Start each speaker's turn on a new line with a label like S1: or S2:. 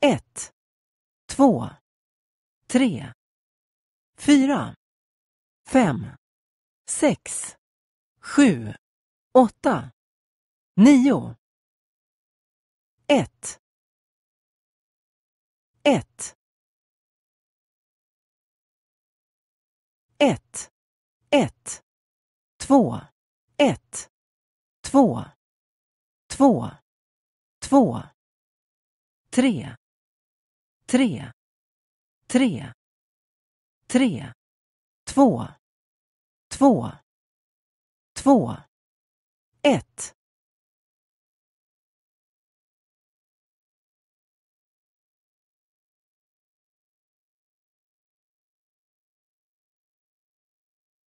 S1: ett, två, tre, fyra, fem, sex, sju, åtta, nio, ett, ett, ett, ett, två, ett, två, två, två, tre, tre, tre, tre, två, två, två, ett,